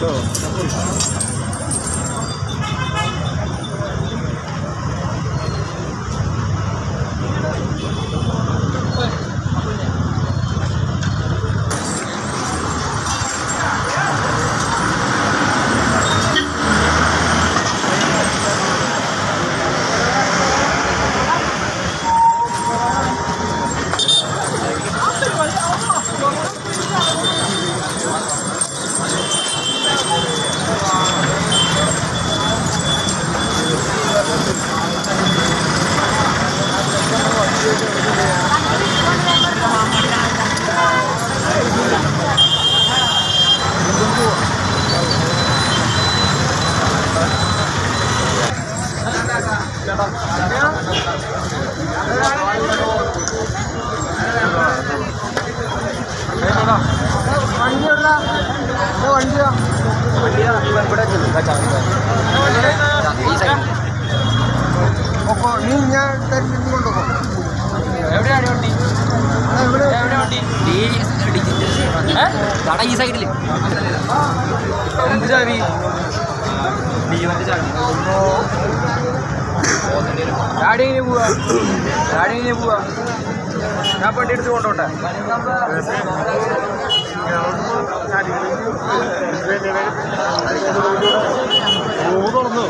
够够再 ഞാൻ തിരഞ്ഞു കൊണ്ടുപോ എവിടെയാണ് വണ്ടി? എവിടെ? വണ്ടി? കട ഈ സൈഡിൽ എന്ത് ചാവി? ഡാഡി എങ്ങനെ പോവാ? ഡാഡി എങ്ങനെ പോവാ? ഞാൻ വണ്ടി എടുത്ത് കൊണ്ടോട്ടെ. തുറന്നു.